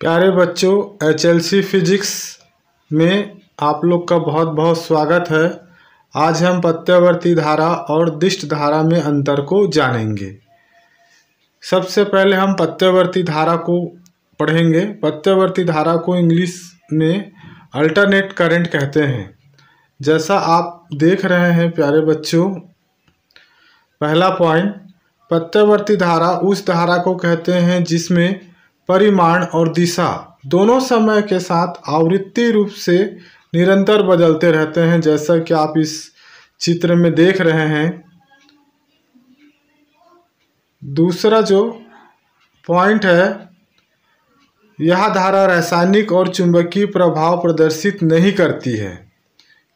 प्यारे बच्चों H L C physics में आप लोग का बहुत बहुत स्वागत है। आज हम प्रत्यावर्ती धारा और दिष्ट धारा में अंतर को जानेंगे। सबसे पहले हम प्रत्यावर्ती धारा को पढ़ेंगे। प्रत्यावर्ती धारा को इंग्लिश में अल्टरनेट करंट कहते हैं। जैसा आप देख रहे हैं, प्यारे बच्चों, पहला पॉइंट, प्रत्यावर्ती धारा उस धारा को कहते हैं जिसमें परिमाण और दिशा दोनों समय के साथ आवृत्ति रूप से निरंतर बदलते रहते हैं। जैसा कि आप इस चित्र में देख रहे हैं। दूसरा जो पॉइंट है, यह धारा रासायनिक और चुंबकीय प्रभाव प्रदर्शित नहीं करती है।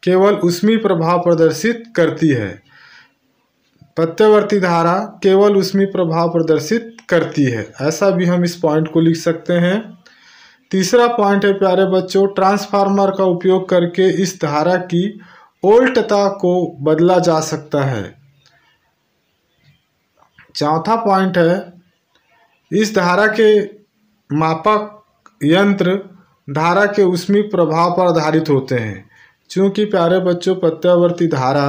केवल उसमें प्रभाव प्रदर्शित करती है। प्रत्यवर्ती धारा केवल उसमें प्रभाव प्रदर्शित करती है। ऐसा भी हम इस पॉइंट को लिख सकते हैं। तीसरा पॉइंट है, प्यारे बच्चों ट्रांसफार्मर का उपयोग करके इस धारा की ओल्टता को बदला जा सकता है। चौथा पॉइंट है, इस धारा के मापक यंत्र धारा के उसमें प्रभाव पर आधारित होते हैं। चूँकि प्यारे बच्चों, प्रत्यावर्ती धारा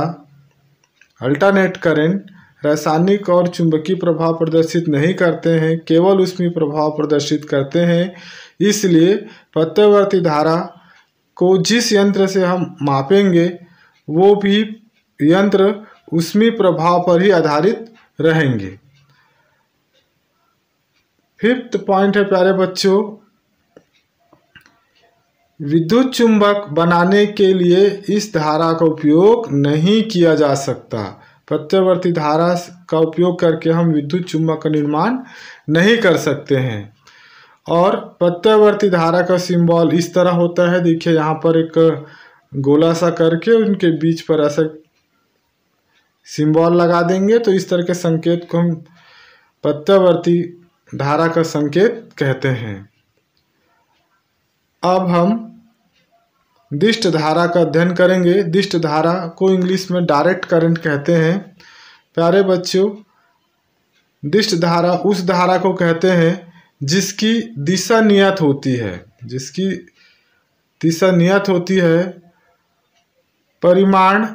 अल्टरनेट करंट रासायनिक और चुंबकीय प्रभाव प्रदर्शित नहीं करते हैं, केवल उसमें प्रभाव प्रदर्शित करते हैं। इसलिए प्रत्यावर्ती धारा को जिस यंत्र से हम मापेंगे, वो भी यंत्र उसमें प्रभाव पर ही आधारित रहेंगे। फिफ्थ पॉइंट है, प्यारे बच्चों, विद्युत चुंबक बनाने के लिए इस धारा का उपयोग नहीं किया जा सकता। प्रत्यावर्ती धारा का उपयोग करके हम विद्युत चुंबक का निर्माण नहीं कर सकते हैं। और प्रत्यावर्ती धारा का सिंबल इस तरह होता है, देखिए यहाँ पर एक गोला सा करके उनके बीच पर ऐसा सिंबल लगा देंगे तो इस तरह के संकेत को हम प्रत्यावर्ती धारा का संकेत कहते हैं। अब हम दिष्ट धारा का अध्ययन करेंगे। दिष्ट धारा को इंग्लिश में डायरेक्ट करंट कहते हैं। प्यारे बच्चों दिष्ट धारा उस धारा को कहते हैं जिसकी दिशा नियत होती है। जिसकी दिशा नियत होती है, परिमाण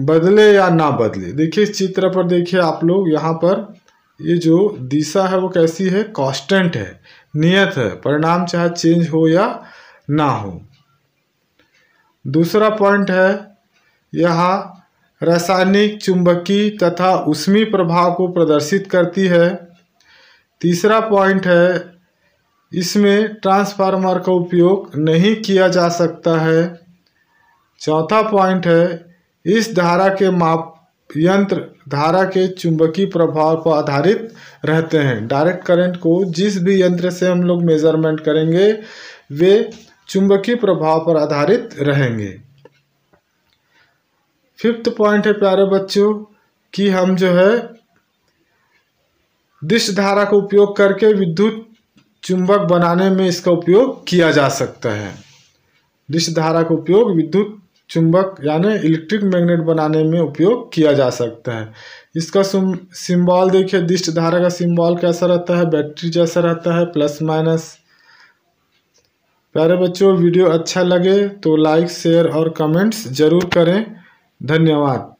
बदले या ना बदले। देखिए इस चित्र पर देखिए आप लोग, यहाँ पर ये जो दिशा है वो कैसी है? कांस्टेंट है, नियत है। परिणाम चाहे चेंज हो या ना हो। दूसरा पॉइंट है, यह रासायनिक चुंबकीय तथा उष्मी प्रभाव को प्रदर्शित करती है। तीसरा पॉइंट है, इसमें ट्रांसफार्मर का उपयोग नहीं किया जा सकता है। चौथा पॉइंट है, इस धारा के माप यंत्र धारा के चुंबकीय प्रभाव पर आधारित रहते हैं। डायरेक्ट करंट को जिस भी यंत्र से हम लोग मेज़रमेंट करेंगे, वे चुंबकीय प्रभाव पर आधारित रहेंगे। फिफ्थ पॉइंट है, प्यारे बच्चों, कि हम जो है दिश धारा का उपयोग करके विद्युत चुंबक बनाने में इसका उपयोग किया जा सकता है। दिश धारा का उपयोग विद्युत चुंबक, यानी इलेक्ट्रिक मैग्नेट बनाने में उपयोग किया जा सकता है। इसका सिंबल देखिए दिष्ट धारा का सिंबल कैसा रहता है? बैटरी जैसा रहता है, प्लस माइनस प्यारे बच्चों वीडियो अच्छा लगे तो लाइक शेयर और कमेंट्स ज़रूर करें। धन्यवाद।